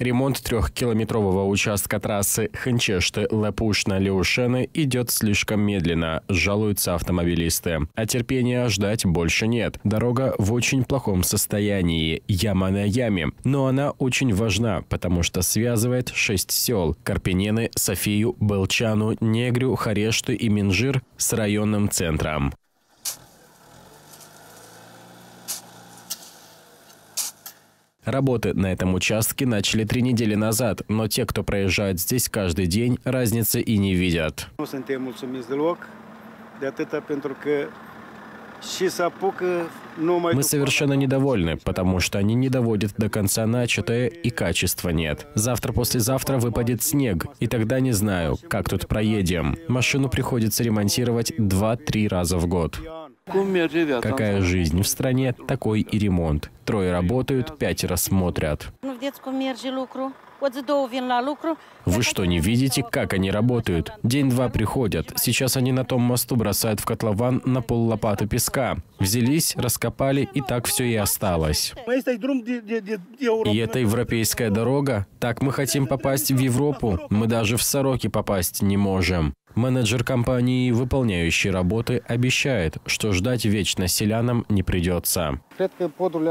Ремонт трехкилометрового участка трассы Ханчешты-Лепушна-Леушены идет слишком медленно, жалуются автомобилисты. А терпения ждать больше нет. Дорога в очень плохом состоянии, яма на яме. Но она очень важна, потому что связывает шесть сел – Карпенены, Софию, Белчану, Негрю, Харешты и Минжир с районным центром. Работы на этом участке начали три недели назад, но те, кто проезжает здесь каждый день, разницы и не видят. Nu suntem mulțumiți deloc de atâta pentru că Мы совершенно недовольны, потому что они не доводят до конца начатое и качества нет. Завтра-послезавтра выпадет снег, и тогда не знаю, как тут проедем. Машину приходится ремонтировать 2-3 раза в год. Какая жизнь в стране, такой и ремонт. Трое работают, пятеро смотрят. Вы что, не видите, как они работают? День-два приходят. Сейчас они на том мосту бросают в котлован на пол лопаты песка. Взялись, раскопали, и так все и осталось. И это европейская дорога? Так мы хотим попасть в Европу. Мы даже в Сороки попасть не можем. Менеджер компании, выполняющий работы, обещает, что ждать вечно селянам не придется.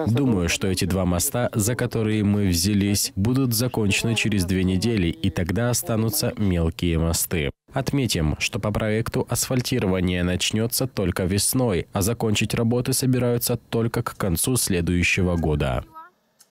Думаю, что эти два моста, за которые мы взялись, будут закончены через две недели, и тогда останутся мелкие мосты. Отметим, что по проекту асфальтирование начнется только весной, а закончить работы собираются только к концу следующего года.